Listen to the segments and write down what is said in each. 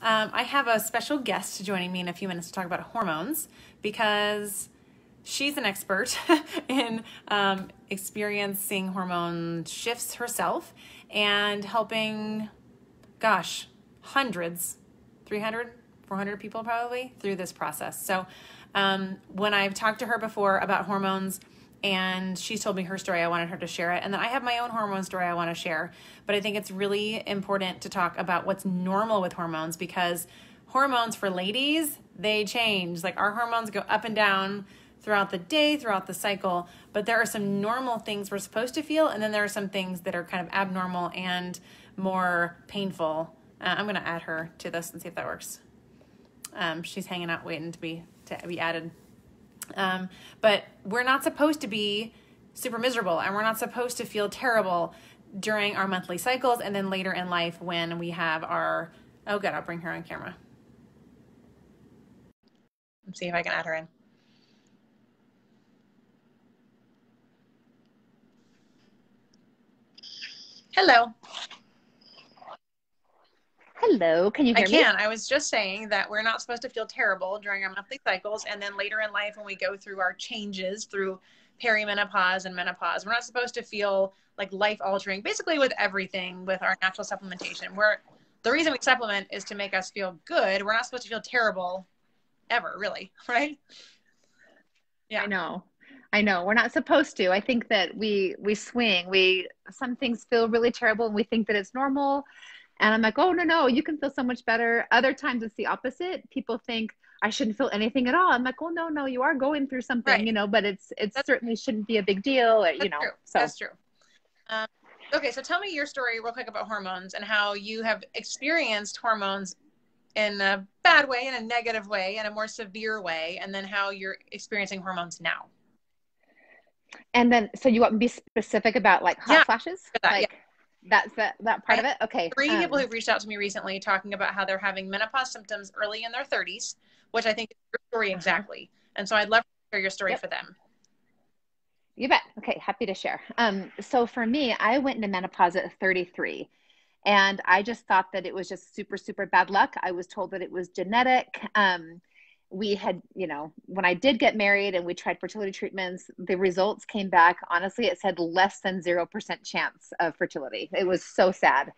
Um, I have a special guest joining me in a few minutes to talk about hormones because she's an expert in um, experiencing hormone shifts herself and helping, gosh, hundreds, 300, 400 people probably through this process. So um, when I've talked to her before about hormones, and she told me her story. I wanted her to share it. And then I have my own hormone story I want to share. But I think it's really important to talk about what's normal with hormones because hormones for ladies, they change. Like our hormones go up and down throughout the day, throughout the cycle. But there are some normal things we're supposed to feel, and then there are some things that are kind of abnormal and more painful. Uh, I'm going to add her to this and see if that works. Um, she's hanging out, waiting to be to be added. Um, but we're not supposed to be super miserable and we're not supposed to feel terrible during our monthly cycles and then later in life when we have our oh good i'll bring her on camera. Let's see if i can add her in. Hello Hello, can you hear I me? can. I was just saying that we're not supposed to feel terrible during our monthly cycles, and then later in life, when we go through our changes through perimenopause and menopause, we're not supposed to feel like life altering. Basically, with everything, with our natural supplementation, we're the reason we supplement is to make us feel good. We're not supposed to feel terrible, ever, really, right? Yeah, I know. I know we're not supposed to. I think that we we swing. We some things feel really terrible, and we think that it's normal and I'm like, oh, no, no, you can feel so much better. Other times it's the opposite. People think I shouldn't feel anything at all. I'm like, oh, no, no, you are going through something, right. you know, but it's, it certainly shouldn't be a big deal, or, you know. True. So. That's true. Um, okay, so tell me your story real quick about hormones and how you have experienced hormones in a bad way, in a negative way, in a more severe way, and then how you're experiencing hormones now. And then, so you want to be specific about like hot yeah, flashes? That, like, yeah. That's that that part of it. Okay. Three um, people who've reached out to me recently talking about how they're having menopause symptoms early in their 30s, which I think is your story uh-huh. exactly. And so I'd love to hear your story yep. for them. You bet. Okay, happy to share. Um, so for me, I went into menopause at 33. And I just thought that it was just super, super bad luck. I was told that it was genetic. Um, we had, you know, when I did get married and we tried fertility treatments, the results came back. Honestly, it said less than 0% chance of fertility. It was so sad.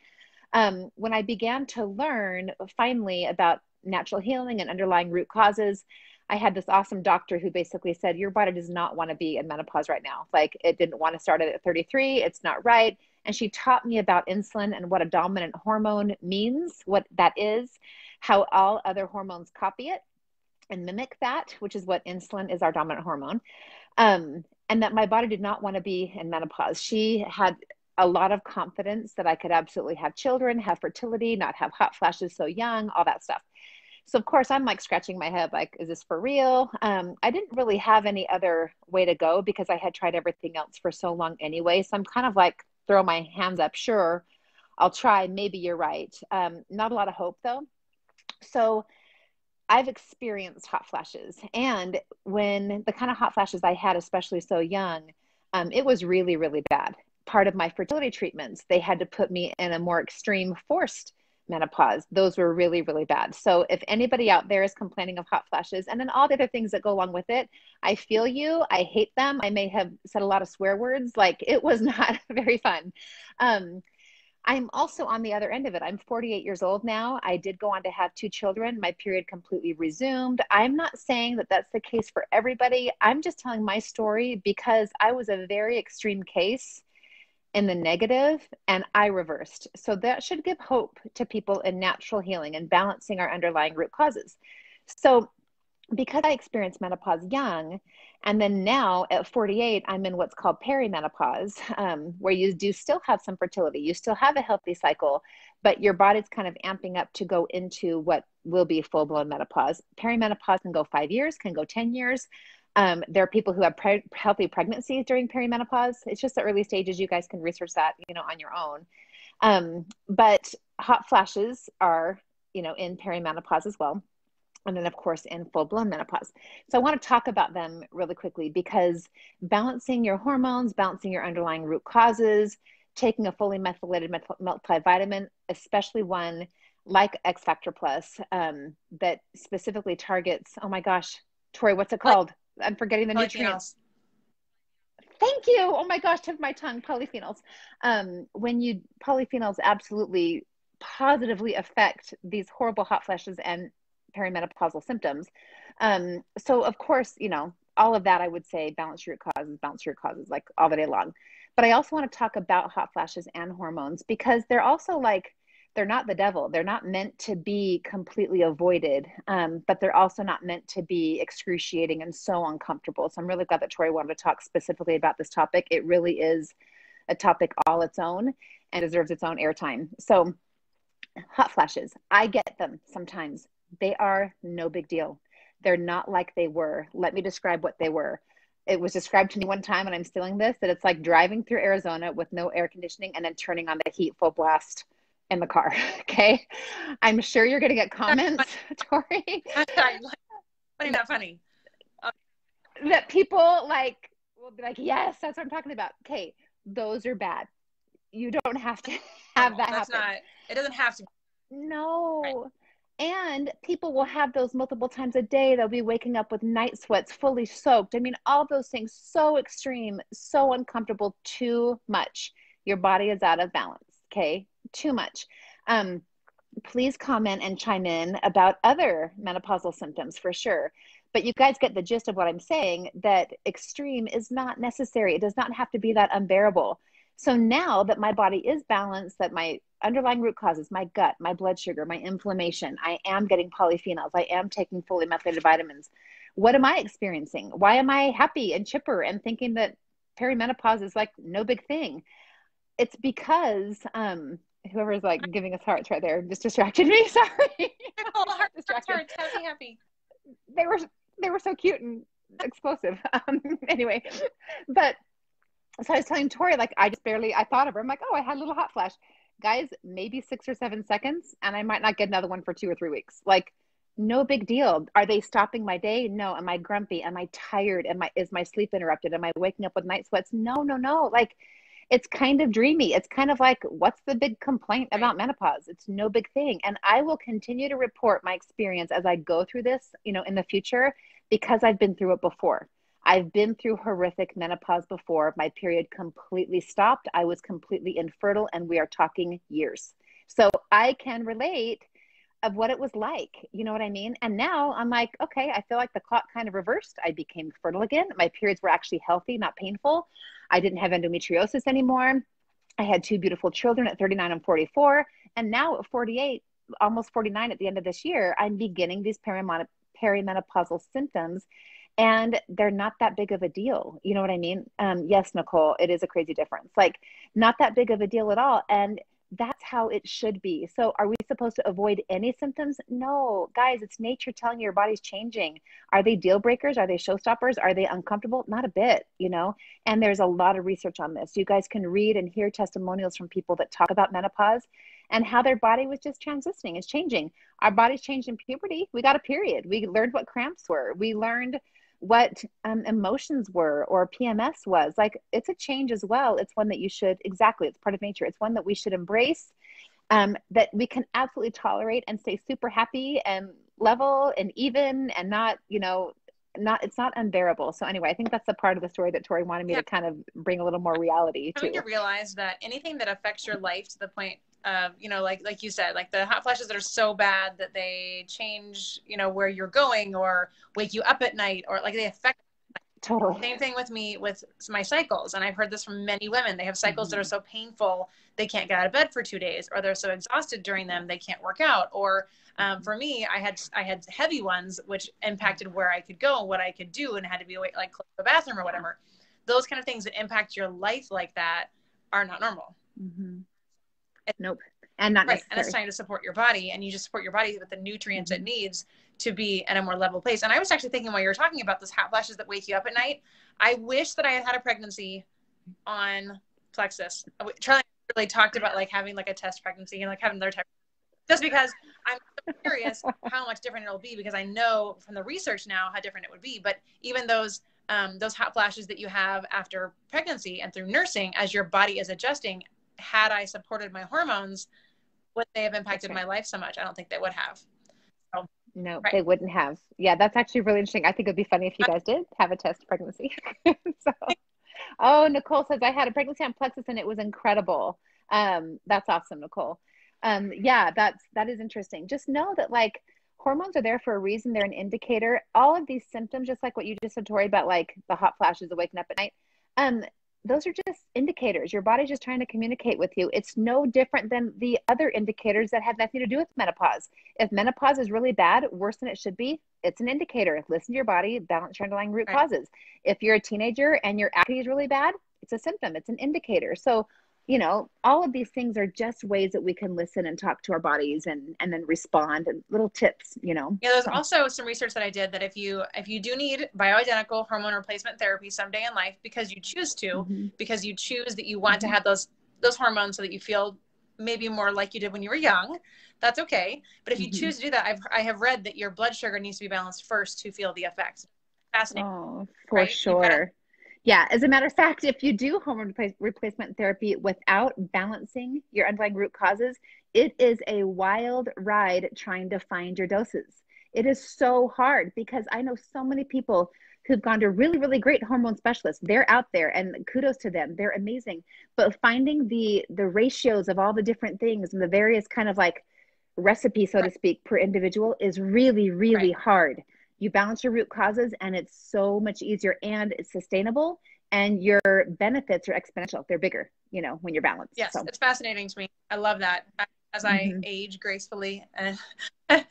Um, when I began to learn finally about natural healing and underlying root causes, I had this awesome doctor who basically said, Your body does not want to be in menopause right now. Like it didn't want to start it at 33. It's not right. And she taught me about insulin and what a dominant hormone means, what that is, how all other hormones copy it and mimic that, which is what insulin is our dominant hormone. Um, and that my body did not want to be in menopause. She had a lot of confidence that I could absolutely have children, have fertility, not have hot flashes so young, all that stuff. So of course I'm like scratching my head, like, is this for real? Um, I didn't really have any other way to go because I had tried everything else for so long anyway. So I'm kind of like throw my hands up, sure, I'll try. Maybe you're right. Um, not a lot of hope though. So I've experienced hot flashes. And when the kind of hot flashes I had, especially so young, um, it was really, really bad. Part of my fertility treatments, they had to put me in a more extreme forced menopause. Those were really, really bad. So if anybody out there is complaining of hot flashes and then all the other things that go along with it, I feel you. I hate them. I may have said a lot of swear words. Like it was not very fun. Um, I'm also on the other end of it. I'm 48 years old now. I did go on to have two children. My period completely resumed. I'm not saying that that's the case for everybody. I'm just telling my story because I was a very extreme case in the negative and I reversed. So that should give hope to people in natural healing and balancing our underlying root causes. So because I experienced menopause young, and then now at 48, I'm in what's called perimenopause, um, where you do still have some fertility. You still have a healthy cycle, but your body's kind of amping up to go into what will be full blown menopause. Perimenopause can go five years, can go 10 years. Um, there are people who have pre- healthy pregnancies during perimenopause. It's just the early stages. You guys can research that, you know, on your own. Um, but hot flashes are, you know, in perimenopause as well and then of course in full-blown menopause so i want to talk about them really quickly because balancing your hormones balancing your underlying root causes taking a fully methylated multivitamin especially one like X Factor Plus um, that specifically targets. Oh my gosh, Tori, what's it called? I'm forgetting the nutrients. Thank you. Oh my gosh, tip of my tongue. Polyphenols. Um, when you polyphenols absolutely positively affect these horrible hot flashes and perimenopausal symptoms. Um, so of course, you know, all of that I would say balance root causes, balance root causes like all the day long. But I also want to talk about hot flashes and hormones because they're also like they're not the devil. They're not meant to be completely avoided, um, but they're also not meant to be excruciating and so uncomfortable. So I'm really glad that Tori wanted to talk specifically about this topic. It really is a topic all its own and deserves its own airtime. So, hot flashes, I get them sometimes. They are no big deal. They're not like they were. Let me describe what they were. It was described to me one time, and I'm stealing this that it's like driving through Arizona with no air conditioning and then turning on the heat full blast in the car. Okay. I'm sure you're going to get comments, Tori. funny, not funny. That people like will be like, yes, that's what I'm talking about. Okay. Those are bad. You don't have to have that that's happen. Not, it doesn't have to. No. Right. And people will have those multiple times a day. They'll be waking up with night sweats, fully soaked. I mean, all those things so extreme, so uncomfortable, too much. Your body is out of balance. Okay too much. Um, please comment and chime in about other menopausal symptoms for sure. But you guys get the gist of what I'm saying that extreme is not necessary. It does not have to be that unbearable. So now that my body is balanced, that my underlying root causes, my gut, my blood sugar, my inflammation, I am getting polyphenols, I am taking fully methylated vitamins. What am I experiencing? Why am I happy and chipper and thinking that perimenopause is like no big thing? It's because um, whoever's like giving us hearts right there just distracted me. Sorry. Oh, heart, distracted. Hearts, happy, happy. They were they were so cute and explosive. Um, anyway, but so I was telling Tori like I just barely I thought of her. I'm like, oh, I had a little hot flash, guys. Maybe six or seven seconds, and I might not get another one for two or three weeks. Like, no big deal. Are they stopping my day? No. Am I grumpy? Am I tired? Am I is my sleep interrupted? Am I waking up with night sweats? No, no, no. Like it's kind of dreamy. It's kind of like, what's the big complaint about menopause? It's no big thing. And I will continue to report my experience as I go through this, you know, in the future because I've been through it before. I've been through horrific menopause before. My period completely stopped. I was completely infertile, and we are talking years. So I can relate of what it was like. You know what I mean? And now I'm like, okay, I feel like the clock kind of reversed. I became fertile again. My periods were actually healthy, not painful. I didn't have endometriosis anymore. I had two beautiful children at 39 and 44. And now at 48, almost 49 at the end of this year, I'm beginning these perimenopausal symptoms and they're not that big of a deal. You know what I mean? Um, yes, Nicole, it is a crazy difference. Like, not that big of a deal at all. And that's how it should be. So, are we supposed to avoid any symptoms? No, guys, it's nature telling you your body's changing. Are they deal breakers? Are they showstoppers? Are they uncomfortable? Not a bit, you know. And there's a lot of research on this. You guys can read and hear testimonials from people that talk about menopause and how their body was just transitioning, is changing. Our bodies changed in puberty. We got a period. We learned what cramps were. We learned what um, emotions were or PMS was. Like it's a change as well. It's one that you should, exactly, it's part of nature. It's one that we should embrace, um, that we can absolutely tolerate and stay super happy and level and even and not, you know, not it's not unbearable. So anyway, I think that's the part of the story that Tori wanted me yeah. to kind of bring a little more reality Coming to. to realize that anything that affects your life to the point uh, you know, like like you said, like the hot flashes that are so bad that they change, you know, where you're going or wake you up at night or like they affect. Totally. Same thing with me with my cycles, and I've heard this from many women. They have cycles mm-hmm. that are mm-hmm. so painful they can't get out of bed for two days, or they're so exhausted during them they can't work out. Or um, for me, I had I had heavy ones which impacted where I could go and what I could do, and had to be away like close to the bathroom or whatever. Those kind of things that impact your life like that are not normal. Mm-hmm. Nope. And not right. Necessary. And it's trying to support your body, and you just support your body with the nutrients mm-hmm. it needs to be in a more level place. And I was actually thinking while you were talking about those hot flashes that wake you up at night, I wish that I had had a pregnancy on plexus. Charlie really talked about like having like a test pregnancy and like having their type just because I'm curious how much different it'll be because I know from the research now how different it would be. But even those um, those hot flashes that you have after pregnancy and through nursing, as your body is adjusting, had I supported my hormones, would they have impacted right. my life so much? I don't think they would have. So, no, right. they wouldn't have. Yeah, that's actually really interesting. I think it'd be funny if you guys did have a test pregnancy. so, oh, Nicole says I had a pregnancy on Plexus and it was incredible. Um, that's awesome, Nicole. Um, yeah, that's that is interesting. Just know that like hormones are there for a reason. They're an indicator. All of these symptoms, just like what you just said, Tori, about like the hot flashes, the waking up at night, um, those are just indicators. Your body's just trying to communicate with you. It's no different than the other indicators that have nothing to do with menopause. If menopause is really bad, worse than it should be, it's an indicator. Listen to your body, balance your underlying root causes. If you're a teenager and your acne is really bad, it's a symptom, it's an indicator. So you know all of these things are just ways that we can listen and talk to our bodies and and then respond and little tips you know yeah there's so. also some research that i did that if you if you do need bioidentical hormone replacement therapy someday in life because you choose to mm-hmm. because you choose that you want mm-hmm. to have those those hormones so that you feel maybe more like you did when you were young that's okay but if you mm-hmm. choose to do that I've, i have read that your blood sugar needs to be balanced first to feel the effects fascinating oh for right? sure yeah, as a matter of fact, if you do hormone replacement therapy without balancing your underlying root causes, it is a wild ride trying to find your doses. It is so hard because I know so many people who've gone to really, really great hormone specialists. They're out there and kudos to them. They're amazing. But finding the the ratios of all the different things and the various kind of like recipe, so to speak, per individual is really, really right. hard you balance your root causes and it's so much easier and it's sustainable and your benefits are exponential they're bigger you know when you're balanced yes so. it's fascinating to me i love that as mm-hmm. i age gracefully and I,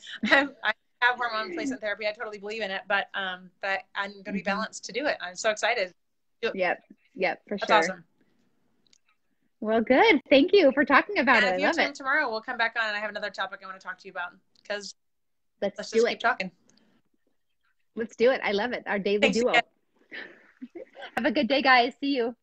have hormone replacement therapy i totally believe in it but um that i'm going to be mm-hmm. balanced to do it i'm so excited yep yep for That's sure awesome. well good thank you for talking about yeah, it if you have time it. tomorrow we'll come back on and i have another topic i want to talk to you about because let's, let's just keep it. talking Let's do it. I love it. Our daily Thanks duo. Have a good day, guys. See you.